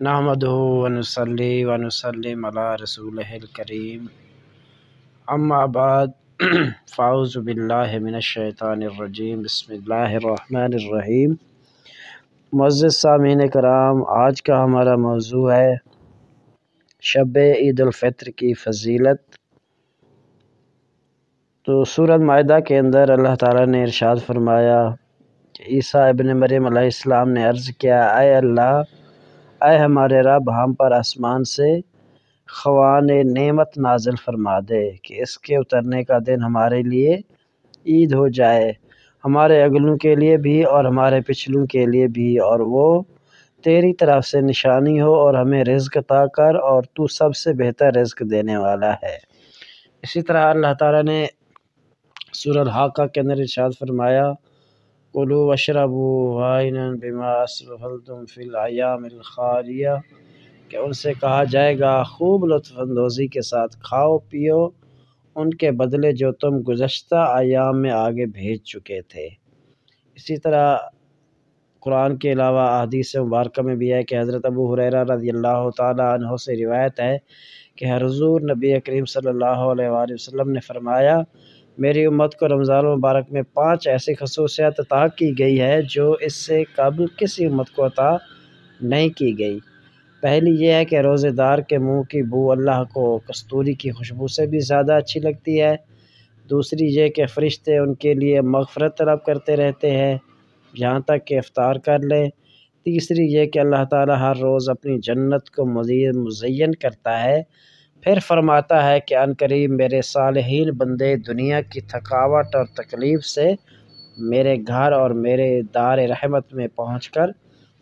नहमद रसूल करीम अम्माबाद फ़ाउज़बिल्लिमिनशैतानरजीम बसमीम मज़ सामीन कराम आज का हमारा मौजू है शब ईदालफ़ितर की फ़जीलत तो सूरत मायदा के अंदर अल्लाह ताला ने इरशाद फरमाया कि ईसा इबन अलैहिस्सलाम ने अर्ज़ किया आए अल्लाह आए हमारे रब हम पर आसमान से ख़वान नेमत नाजिल फरमा दे कि इसके उतरने का दिन हमारे लिए ईद हो जाए। हमारे अगलों के लिए भी और हमारे पिछलों के लिए भी और वो तेरी तरफ़ से निशानी हो और हमें रिज़्क अता कर और तू सबसे बेहतर रिज़्क देने वाला है। इसी तरह अल्लाह ताला ने सूरह हाका के अंदर इरशाद फरमाया कुलू वशरबू वाइन बिमा तुम फिल अयामिल खालिया कि उनसे कहा जाएगा खूब लुत्फ़अंदोज़ी के साथ खाओ पियो उनके बदले जो तुम गुज़श्ता आयाम में आगे भेज चुके थे इसी तरह कुरान के अलावा अदीस मुबारक में भी है कि हज़रत अबू हुरैरा रज़ी अल्लाह तहों से रिवायत है कि हजूर नबी करीम सल्लल्लाहु अलैहि ने फरमाया मेरी उम्मत को रमज़ान मुबारक में पाँच ऐसी खसूसियात अता की गई है जो इससे कबल किसी उम्मत को अता नहीं की गई। पहली यह है कि रोज़ेदार के मुँह की बू अल्लाह को कस्तूरी की खुशबू से भी ज़्यादा अच्छी लगती है। दूसरी ये कि फ़रिश्ते उनके लिए मगफ़रत तलब करते रहते हैं, यहाँ तक कि अफ्तार कर लें। तीसरी ये कि अल्लाह ताला हर रोज़ अपनी जन्नत को मज़ीद मुज़यन करता है। फिर फरमाता है कि अन करीब मेरे सालहीन बंदे दुनिया की थकावट और तकलीफ़ से मेरे घर और मेरे दार रहमत में पहुँच कर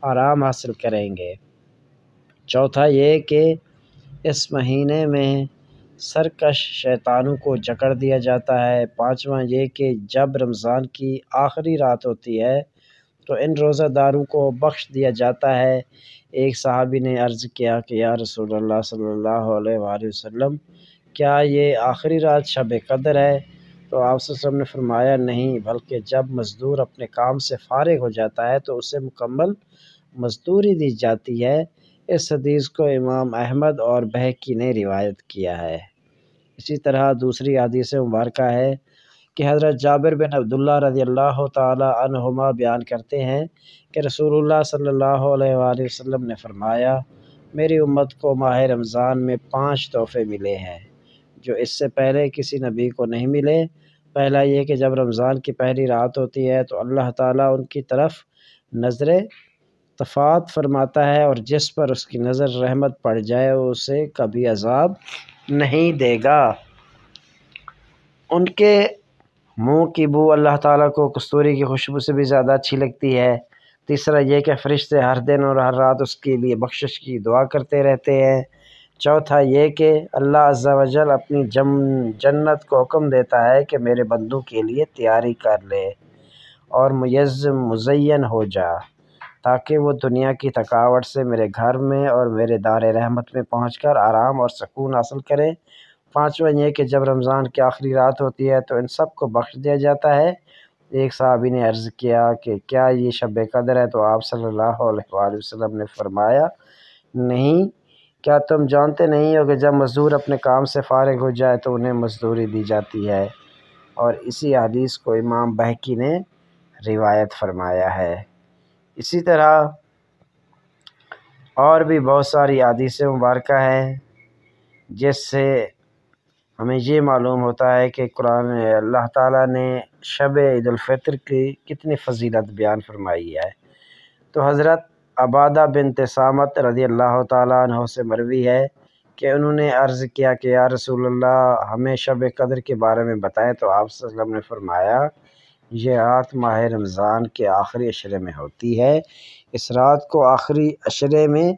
आराम हासिल करेंगे। चौथा ये कि इस महीने में सरकश शैतानों को जकड़ दिया जाता है। पांचवा ये कि जब रमज़ान की आखिरी रात होती है तो इन रोज़ादारों को बख्श दिया जाता है। एक साहबी ने अर्ज़ किया कि, या रसूल अल्लाह सल्लल्लाहु अलैहि वसल्लम, क्या ये आखिरी रात शब कदर है? तो आप ने फरमाया, नहीं, बल्कि जब मज़दूर अपने काम से फारग हो जाता है तो उसे मुकम्मल मजदूरी दी जाती है। इस हदीस को इमाम अहमद और बहकी ने रिवायत किया है। इसी तरह दूसरी हदीस मुबारक है। कि हज़रत जाबिर बिन अब्दुल्ला रज़ी अल्लाह तहुमा बयान करते हैं कि रसूलुल्लाह सल्लल्लाहु अलैहि वसल्लम ने फरमाया, मेरी उम्मत को माह रमज़ान में पाँच तोहफ़े मिले हैं, जो इससे पहले किसी नबी को नहीं मिले। पहला ये कि जब रमज़ान की पहली रात होती है तो अल्लाह ताला उनकी तरफ़ नज़र तफ़ात फरमाता है और जिस पर उसकी नज़र रहमत पड़ जाए, उसे कभी अजाब नहीं देगा। उनके मुँह की बू अल्लाह ताला को कस्तूरी की खुशबू से भी ज़्यादा अच्छी लगती है। तीसरा यह कि फ़रिश्ते हर दिन और हर रात उसके लिए बख्शिश की दुआ करते रहते हैं। चौथा ये कि अल्लाह अज़्ज़ा अपनी जम, जन्नत को हुक्म देता है कि मेरे बंदों के लिए तैयारी कर ले और मुयज़ मुज़यन हो जा, ताकि वो दुनिया की थकावट से मेरे घर में और मेरे दार रहमत में पहुँच कर आराम और सकून हासिल करें। पाँचवा ये कि जब रमज़ान की आखिरी रात होती है तो इन सबको बख्श दिया जाता है। एक साहबी ने अर्ज़ किया कि क्या ये शब कदर है? तो आप सल्लल्लाहु अलैहि वसल्लम ने फरमाया, नहीं, क्या तुम जानते नहीं हो कि जब मज़दूर अपने काम से फारग हो जाए तो उन्हें मजदूरी दी जाती है? और इसी हदीस को इमाम बहकी ने रिवायत फरमाया है। इसी तरह और भी बहुत सारी आदिश मुबारक हैं, जिससे हमें ये मालूम होता है कि कुरान अल्लाह ताला ने शब ईदालफ़ितर की कितनी फ़जीलत बयान फरमाई है। तो हज़रत अबादा बिन तसामत रज़ी अल्लाह तह से मरवी है कि उन्होंने अर्ज़ किया कि या रसूल अल्लाह हमें शब कदर के बारे में बताएँ। तो आप ने फरमाया, ये रात माह रमज़ान के आखिरी अशरे में होती है। इस रात को आखिरी अशरे में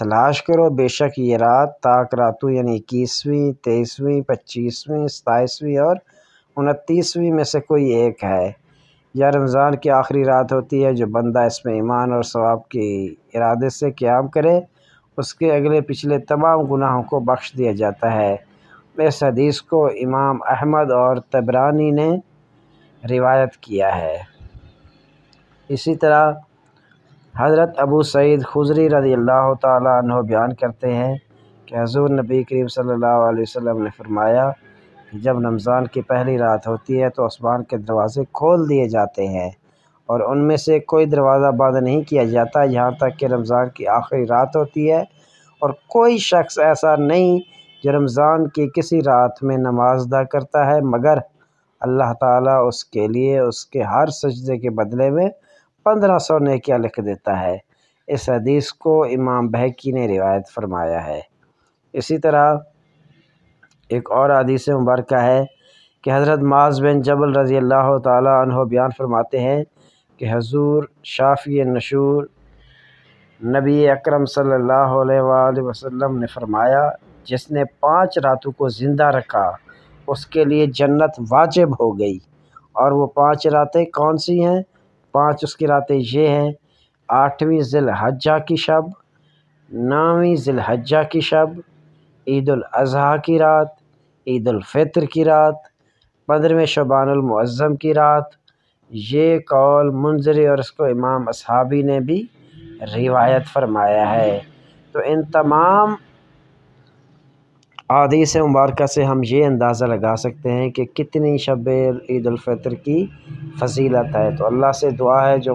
तलाश करो। बेशक ये रात ताक रातों, यानी इक्कीसवीं, तेईसवीं, पच्चीसवीं, सताईसवीं और उनतीसवीं में से कोई एक है। यह रमज़ान की आखिरी रात होती है जो बंदा इसमें ईमान और सवाब के इरादे से क़्याम करे, उसके अगले पिछले तमाम गुनाहों को बख्श दिया जाता है। इस हदीस को इमाम अहमद और तबरानी ने रिवायत किया है। इसी तरह हज़रत अबू सईद खुजरी रदी अल्लाह तह बयान करते हैं कि हजूर नबी करीम सल्लल्लाहु अलैहि वसल्लम ने फरमाया कि जब रमज़ान की पहली रात होती है तो आसमान के दरवाज़े खोल दिए जाते हैं और उनमें से कोई दरवाज़ा बंद नहीं किया जाता। यहाँ तक कि रमज़ान की आखिरी रात होती है और कोई शख्स ऐसा नहीं जो रमज़ान की किसी रात में नमाज़ अदा करता है, मगर अल्लाह ताला उसके लिए उसके हर सजदे के बदले में पंद्रह सौ नेकियाँ लिख देता है। इस हदीस को इमाम बहकी ने रिवायत फरमाया है। इसी तरह एक और हदीस मुबारक है कि हज़रत माज बिन जबल रज़ी अल्लाह तह बयान फरमाते हैं कि हजूर शाफ़ी नशूर नबी अकरम सल्लल्लाहु अलैहि वसल्लम ने फरमाया, जिसने पाँच रातों को ज़िंदा रखा, उसके लिए जन्नत वाजिब हो गई। और वो पाँच रातें कौन सी हैं? पाँच उसकी रातें ये हैं। आठवीं ज़िलहज्जा की शब, नौवीं ज़िलहज्जा की शब ईद अज़हा की रात ईद फ़ितर की रात, पंद्रहवें शबानमज़म की रात। ये कौल मुंजरी और इसको इमाम असहाबी ने भी रिवायत फरमाया है। तो इन तमाम आदिस मुबारक से हम ये अंदाज़ा लगा सकते हैं कि कितनी शब ईद फ़ितर की फजीलत है। तो अल्लाह से दुआ है जो